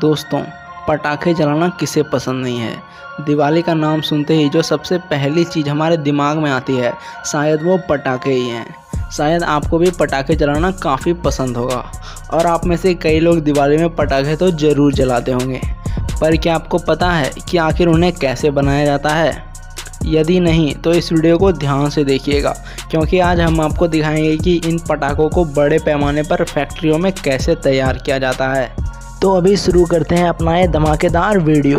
दोस्तों, पटाखे जलाना किसे पसंद नहीं है? दिवाली का नाम सुनते ही जो सबसे पहली चीज़ हमारे दिमाग में आती है, शायद वो पटाखे ही हैं। शायद आपको भी पटाखे जलाना काफ़ी पसंद होगा। और आप में से कई लोग दिवाली में पटाखे तो ज़रूर जलाते होंगे। पर क्या आपको पता है कि आखिर उन्हें कैसे बनाया जाता है? यदि नहीं तो इस वीडियो को ध्यान से देखिएगा, क्योंकि आज हम आपको दिखाएँगे कि इन पटाखों को बड़े पैमाने पर फैक्ट्रियों में कैसे तैयार किया जाता है। तो अभी शुरू करते हैं अपना ये धमाकेदार वीडियो।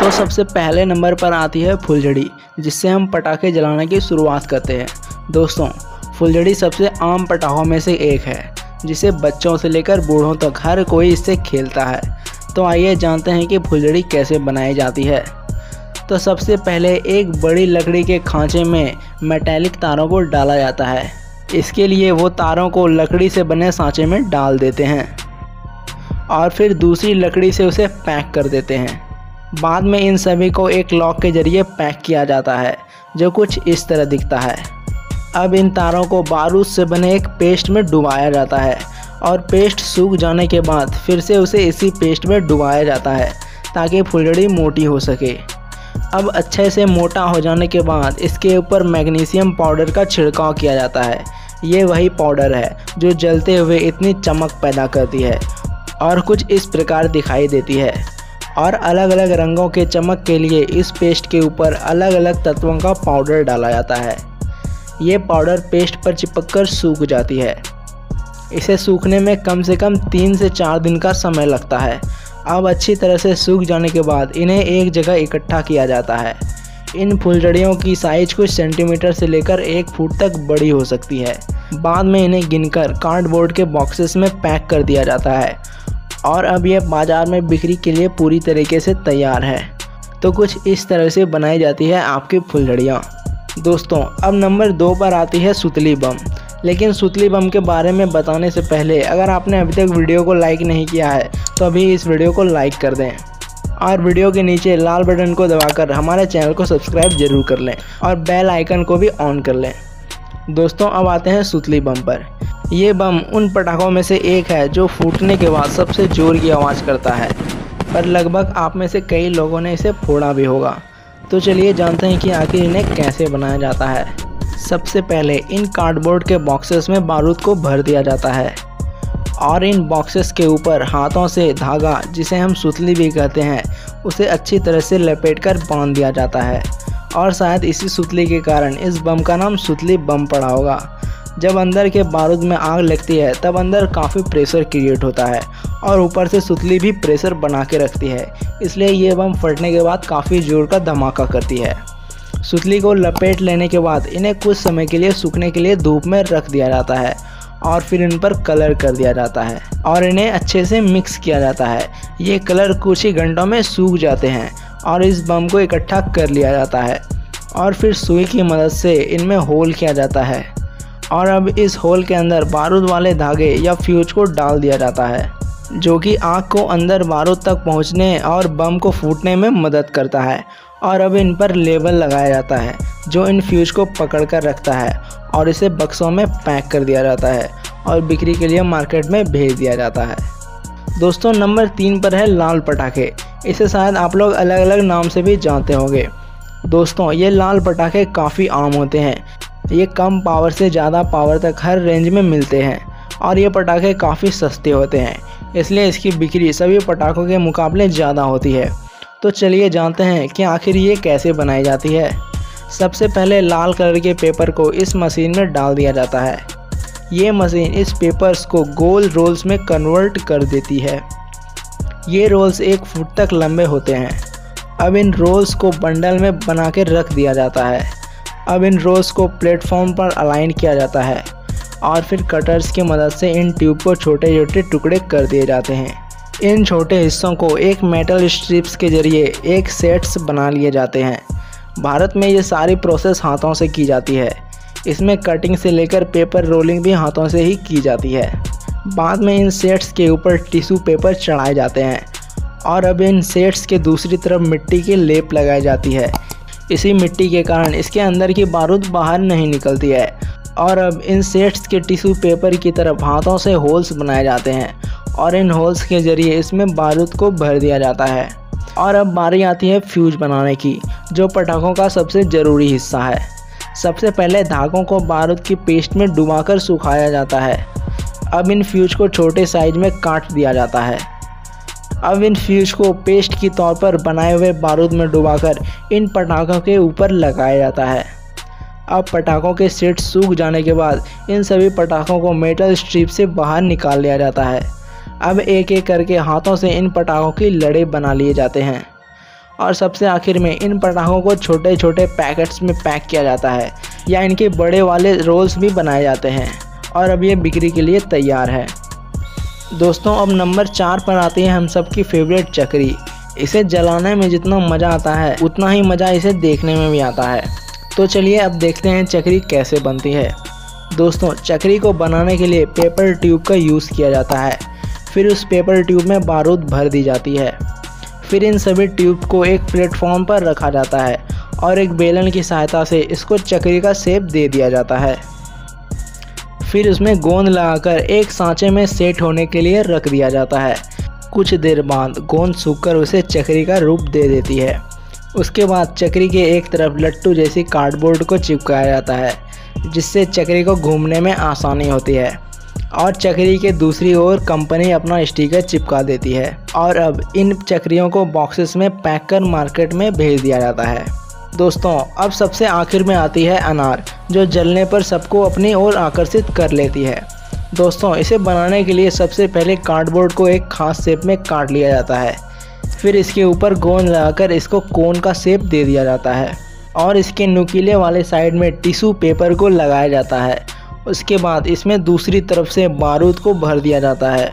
तो सबसे पहले नंबर पर आती है फुलझड़ी, जिससे हम पटाखे जलाने की शुरुआत करते हैं। दोस्तों, फुलझड़ी सबसे आम पटाखों में से एक है, जिसे बच्चों से लेकर बूढ़ों तक हर कोई इससे खेलता है। तो आइए जानते हैं कि फुलझड़ी कैसे बनाई जाती है। तो सबसे पहले एक बड़ी लकड़ी के खांचे में मेटेलिक तारों को डाला जाता है। इसके लिए वो तारों को लकड़ी से बने सांचे में डाल देते हैं और फिर दूसरी लकड़ी से उसे पैक कर देते हैं। बाद में इन सभी को एक लॉक के ज़रिए पैक किया जाता है, जो कुछ इस तरह दिखता है। अब इन तारों को बारूद से बने एक पेस्ट में डुबाया जाता है और पेस्ट सूख जाने के बाद फिर से उसे इसी पेस्ट में डुबाया जाता है, ताकि फुलझड़ी मोटी हो सके। अब अच्छे से मोटा हो जाने के बाद इसके ऊपर मैग्नीशियम पाउडर का छिड़काव किया जाता है ये वही पाउडर है, जो जलते हुए इतनी चमक पैदा करती है और कुछ इस प्रकार दिखाई देती है। और अलग अलग रंगों के चमक के लिए इस पेस्ट के ऊपर अलग अलग तत्वों का पाउडर डाला जाता है। ये पाउडर पेस्ट पर चिपक कर सूख जाती है। इसे सूखने में कम से कम तीन से चार दिन का समय लगता है। अब अच्छी तरह से सूख जाने के बाद इन्हें एक जगह इकट्ठा किया जाता है। इन फुलझड़ियों की साइज़ कुछ सेंटीमीटर से लेकर एक फुट तक बड़ी हो सकती है। बाद में इन्हें गिनकर कार्डबोर्ड के बॉक्सेस में पैक कर दिया जाता है। और अब यह बाज़ार में बिक्री के लिए पूरी तरीके से तैयार है। तो कुछ इस तरह से बनाई जाती है आपकी फुलझड़ियाँ। दोस्तों, अब नंबर दो पर आती है सुतली बम। लेकिन सुतली बम के बारे में बताने से पहले अगर आपने अभी तक वीडियो को लाइक नहीं किया है तो अभी इस वीडियो को लाइक कर दें। और वीडियो के नीचे लाल बटन को दबाकर हमारे चैनल को सब्सक्राइब ज़रूर कर लें और बेल आइकन को भी ऑन कर लें। दोस्तों, अब आते हैं सुतली बम पर। ये बम उन पटाखों में से एक है जो फूटने के बाद सबसे ज़ोर की आवाज़ करता है, पर लगभग आप में से कई लोगों ने इसे फोड़ा भी होगा। तो चलिए जानते हैं कि आखिर इन्हें कैसे बनाया जाता है। सबसे पहले इन कार्डबोर्ड के बॉक्सेस में बारूद को भर दिया जाता है। और इन बॉक्सेस के ऊपर हाथों से धागा, जिसे हम सुतली भी कहते हैं, उसे अच्छी तरह से लपेट कर बाँध दिया जाता है। और शायद इसी सुतली के कारण इस बम का नाम सुतली बम पड़ा होगा। जब अंदर के बारूद में आग लगती है, तब अंदर काफ़ी प्रेशर क्रिएट होता है और ऊपर से सुतली भी प्रेशर बना के रखती है। इसलिए ये बम फटने के बाद काफ़ी ज़ोर का धमाका करती है। सुतली को लपेट लेने के बाद इन्हें कुछ समय के लिए सूखने के लिए धूप में रख दिया जाता है। और फिर इन पर कलर कर दिया जाता है और इन्हें अच्छे से मिक्स किया जाता है। ये कलर कुछ ही घंटों में सूख जाते हैं और इस बम को इकट्ठा कर लिया जाता है और फिर सुई की मदद से इनमें होल किया जाता है और अब इस होल के अंदर बारूद वाले धागे या फ्यूज को डाल दिया जाता है, जो कि आग को अंदर बारूद तक पहुँचने और बम को फूटने में मदद करता है। और अब इन पर लेबल लगाया जाता है, जो इन फ्यूज को पकड़ कर रखता है और इसे बक्सों में पैक कर दिया जाता है और बिक्री के लिए मार्केट में भेज दिया जाता है। दोस्तों, नंबर तीन पर है लाल पटाखे। इसे शायद आप लोग अलग अलग नाम से भी जानते होंगे। दोस्तों, ये लाल पटाखे काफ़ी आम होते हैं। ये कम पावर से ज़्यादा पावर तक हर रेंज में मिलते हैं और ये पटाखे काफ़ी सस्ते होते हैं। इसलिए इसकी बिक्री सभी पटाखों के मुकाबले ज़्यादा होती है। तो चलिए जानते हैं कि आखिर ये कैसे बनाई जाती है। सबसे पहले लाल कलर के पेपर को इस मशीन में डाल दिया जाता है। ये मशीन इस पेपर्स को गोल रोल्स में कन्वर्ट कर देती है। ये रोल्स एक फुट तक लंबे होते हैं। अब इन रोल्स को बंडल में बना के रख दिया जाता है। अब इन रोल्स को प्लेटफॉर्म पर अलाइन किया जाता है और फिर कटर्स की मदद से इन ट्यूब को छोटे छोटे टुकड़े कर दिए जाते हैं। इन छोटे हिस्सों को एक मेटल स्ट्रिप्स के ज़रिए एक सेट्स बना लिए जाते हैं। भारत में ये सारी प्रोसेस हाथों से की जाती है। इसमें कटिंग से लेकर पेपर रोलिंग भी हाथों से ही की जाती है। बाद में इन सेट्स के ऊपर टिश्यू पेपर चढ़ाए जाते हैं और अब इन सेट्स के दूसरी तरफ़ मिट्टी की लेप लगाई जाती है। इसी मिट्टी के कारण इसके अंदर की बारूद बाहर नहीं निकलती है और अब इन सेट्स के टिश्यू पेपर की तरफ़ हाथों से होल्स बनाए जाते हैं और इन होल्स के ज़रिए इसमें बारूद को भर दिया जाता है। और अब बारी आती है फ्यूज बनाने की, जो पटाखों का सबसे ज़रूरी हिस्सा है। सबसे पहले धागों को बारूद की पेस्ट में डुबाकर सुखाया जाता है। अब इन फ्यूज को छोटे साइज़ में काट दिया जाता है। अब इन फ्यूज को पेस्ट की तौर पर बनाए हुए बारूद में डुबाकर इन पटाखों के ऊपर लगाया जाता है। अब पटाखों के सेट सूख जाने के बाद इन सभी पटाखों को मेटल स्ट्रिप से बाहर निकाल लिया जाता है। अब एक एक करके हाथों से इन पटाखों की लड़े बना लिए जाते हैं। और सबसे आखिर में इन पटाखों को छोटे छोटे पैकेट्स में पैक किया जाता है, या इनके बड़े वाले रोल्स भी बनाए जाते हैं, और अब ये बिक्री के लिए तैयार है। दोस्तों, अब नंबर चार पर आती है हम सबकी फेवरेट चक्री। इसे जलाने में जितना मज़ा आता है, उतना ही मज़ा इसे देखने में भी आता है। तो चलिए अब देखते हैं चक्री कैसे बनती है। दोस्तों, चक्री को बनाने के लिए पेपर ट्यूब का यूज़ किया जाता है। फिर उस पेपर ट्यूब में बारूद भर दी जाती है। फिर इन सभी ट्यूब को एक प्लेटफॉर्म पर रखा जाता है और एक बेलन की सहायता से इसको चक्री का सेप दे दिया जाता है। फिर उसमें गोंद लगाकर एक सांचे में सेट होने के लिए रख दिया जाता है। कुछ देर बाद गोंद सूखकर उसे चक्री का रूप दे देती है। उसके बाद चक्री के एक तरफ़ लट्टू जैसी कार्डबोर्ड को चिपकाया जाता है, जिससे चक्री को घूमने में आसानी होती है। और चक्री के दूसरी ओर कंपनी अपना स्टिकर चिपका देती है और अब इन चक्रियों को बॉक्सेस में पैक कर मार्केट में भेज दिया जाता है। दोस्तों, अब सबसे आखिर में आती है अनार, जो जलने पर सबको अपनी ओर आकर्षित कर लेती है। दोस्तों, इसे बनाने के लिए सबसे पहले कार्डबोर्ड को एक खास शेप में काट लिया जाता है। फिर इसके ऊपर गोंद लगाकर इसको कोन का शेप दे दिया जाता है और इसके नुकीले वाले साइड में टिश्यू पेपर को लगाया जाता है। उसके बाद इसमें दूसरी तरफ़ से बारूद को भर दिया जाता है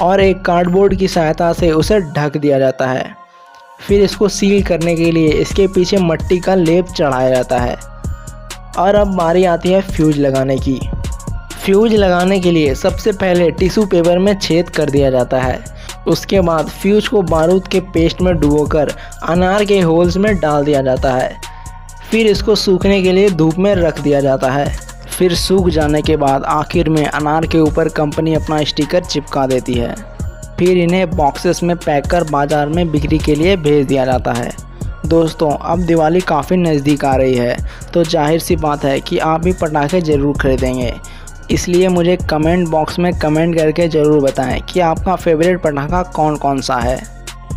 और एक कार्डबोर्ड की सहायता से उसे ढक दिया जाता है। फिर इसको सील करने के लिए इसके पीछे मट्टी का लेप चढ़ाया जाता है और अब बारी आती है फ्यूज लगाने की। फ्यूज लगाने के लिए सबसे पहले टिश्यू पेपर में छेद कर दिया जाता है। उसके बाद फ्यूज को बारूद के पेस्ट में डुबोकर अनार के होल्स में डाल दिया जाता है। फिर इसको सूखने के लिए धूप में रख दिया जाता है। फिर सूख जाने के बाद आखिर में अनार के ऊपर कंपनी अपना स्टिकर चिपका देती है। फिर इन्हें बॉक्सेस में पैक कर बाज़ार में बिक्री के लिए भेज दिया जाता है। दोस्तों, अब दिवाली काफ़ी नज़दीक आ रही है तो ज़ाहिर सी बात है कि आप भी पटाखे ज़रूर खरीदेंगे। इसलिए मुझे कमेंट बॉक्स में कमेंट करके ज़रूर बताएँ कि आपका फेवरेट पटाखा कौन कौन सा है।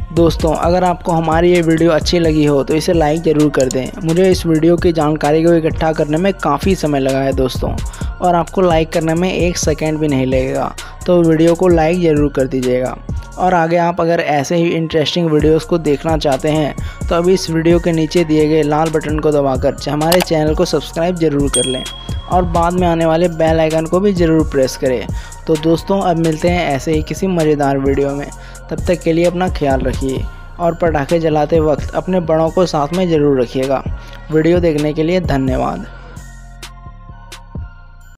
दोस्तों, अगर आपको हमारी ये वीडियो अच्छी लगी हो तो इसे लाइक ज़रूर कर दें। मुझे इस वीडियो की जानकारी को इकट्ठा करने में काफ़ी समय लगा है दोस्तों, और आपको लाइक करने में एक सेकेंड भी नहीं लगेगा तो वीडियो को लाइक ज़रूर कर दीजिएगा। और आगे आप अगर ऐसे ही इंटरेस्टिंग वीडियोस को देखना चाहते हैं तो अभी इस वीडियो के नीचे दिए गए लाल बटन को दबाकर हमारे चैनल को सब्सक्राइब ज़रूर कर लें, और बाद में आने वाले बेल आइकन को भी ज़रूर प्रेस करें। तो दोस्तों, अब मिलते हैं ऐसे ही किसी मज़ेदार वीडियो में। तब तक के लिए अपना ख्याल रखिए और पटाखे जलाते वक्त अपने बड़ों को साथ में ज़रूर रखिएगा। वीडियो देखने के लिए धन्यवाद।